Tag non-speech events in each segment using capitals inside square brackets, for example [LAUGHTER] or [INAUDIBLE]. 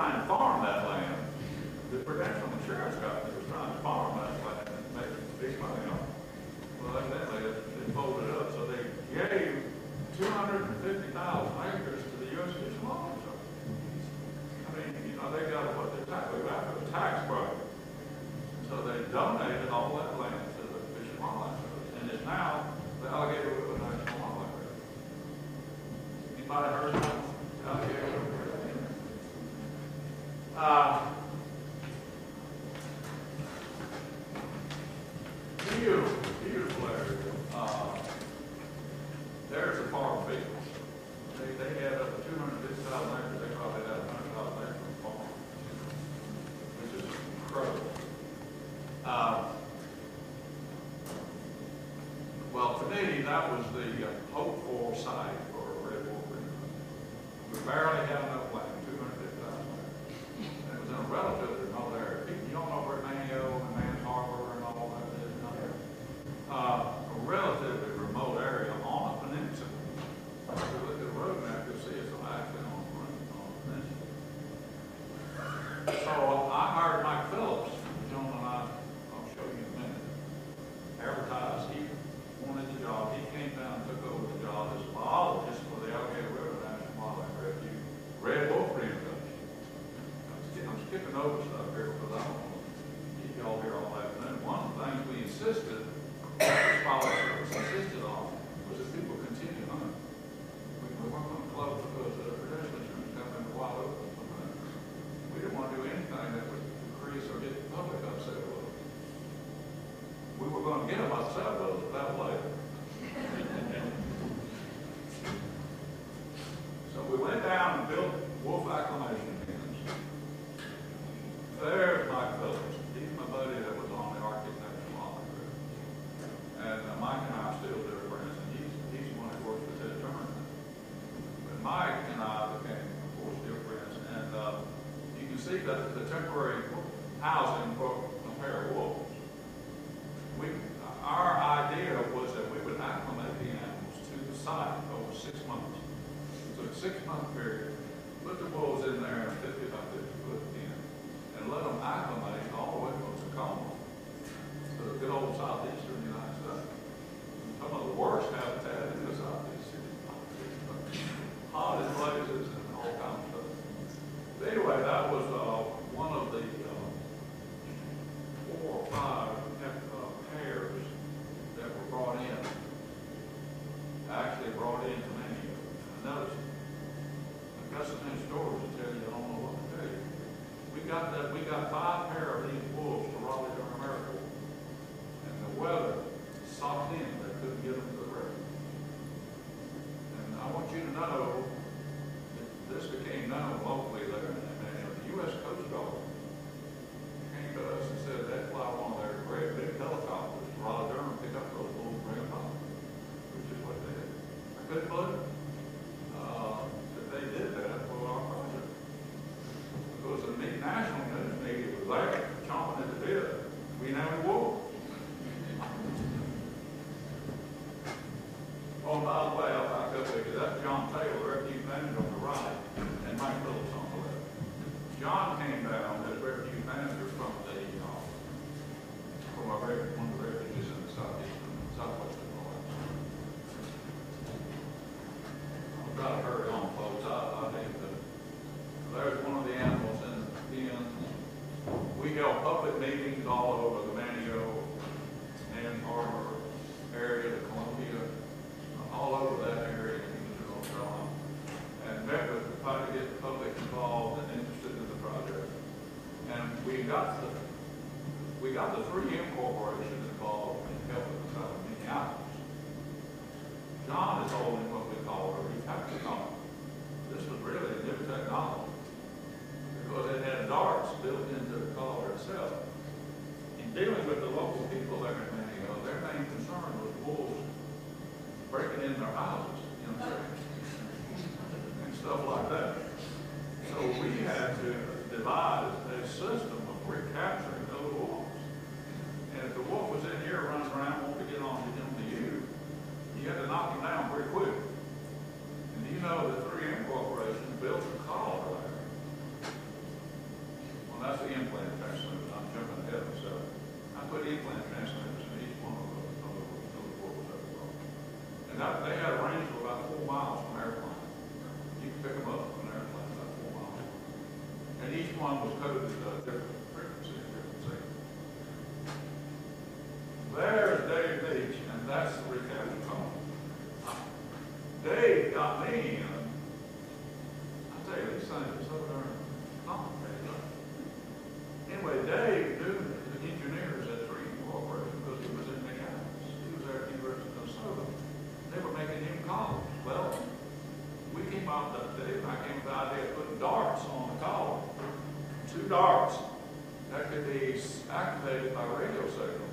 trying to farm that land. The Prudential Insurance Company was trying to farm that land and make big money on it. Well, evidently they folded up, so they gave 250,000 acres to the U.S. Fish and Wildlife Service. I mean, you know, they got what they're talking about. me, that was the uh, hopeful side for Red Wolverine. We barely had enough get public, upset. said, well, we were going to get them outside, but it that late. for got the, we got five pair of these wolves to Raleigh to America. And the weather sucked in. They couldn't get them to the river. And I want you to know that this became known try to hurry on, folks. I, I. There's one of the animals in the pen. We held public meetings all over the Manteo, Manns Harbor area, Columbia, all over that area in North Carolina, and met with, to get the public involved and interested in the project. And we got the, we got the 3M Corporation local people there in Manteo, their main concern was wolves breaking in their houses. that, they had a range of about four miles from airplane. You could pick them up from an airplane about four miles. And each one was coded a uh, different frequency, different signal. There's Dave Beach, and that's the recapture call. Dave got me in. I tell you, these things are so darn Darts That could be activated by radio signals.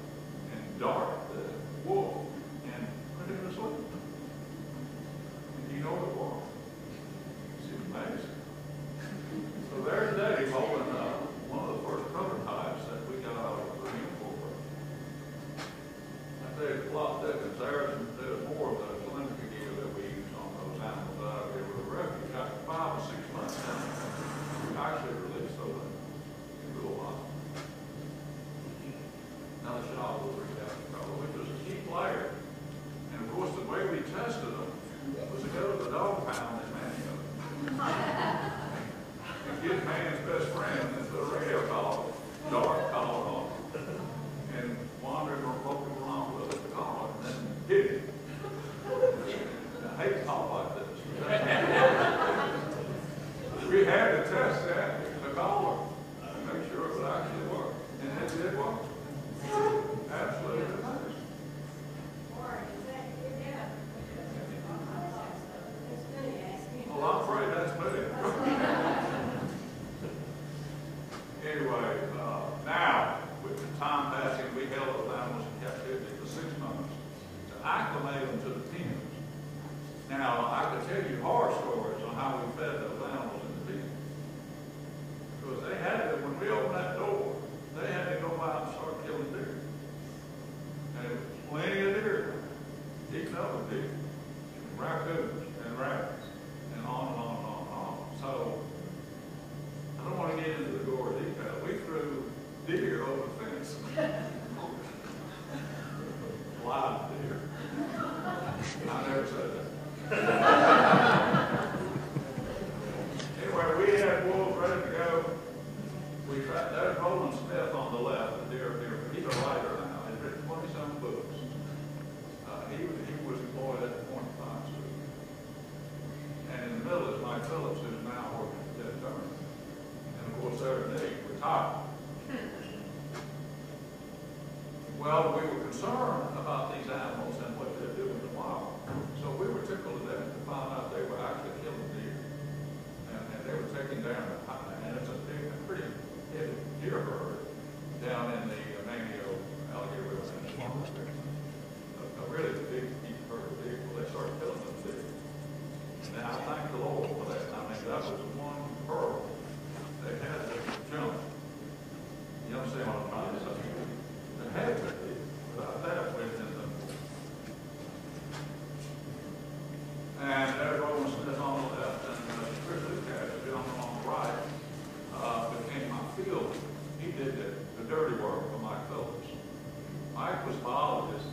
was a biologist.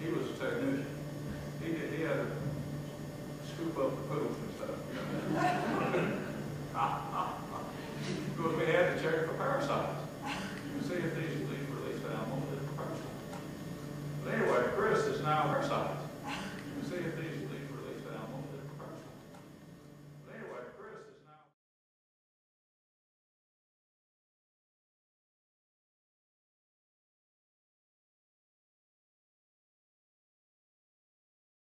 He was a technician. He, did, he had to scoop up the poop and stuff. You [LAUGHS] know? Ah, ah, ah. because we had to check for parasites. You see if these, these released animals are parasites. But anyway, Chris is now parasites.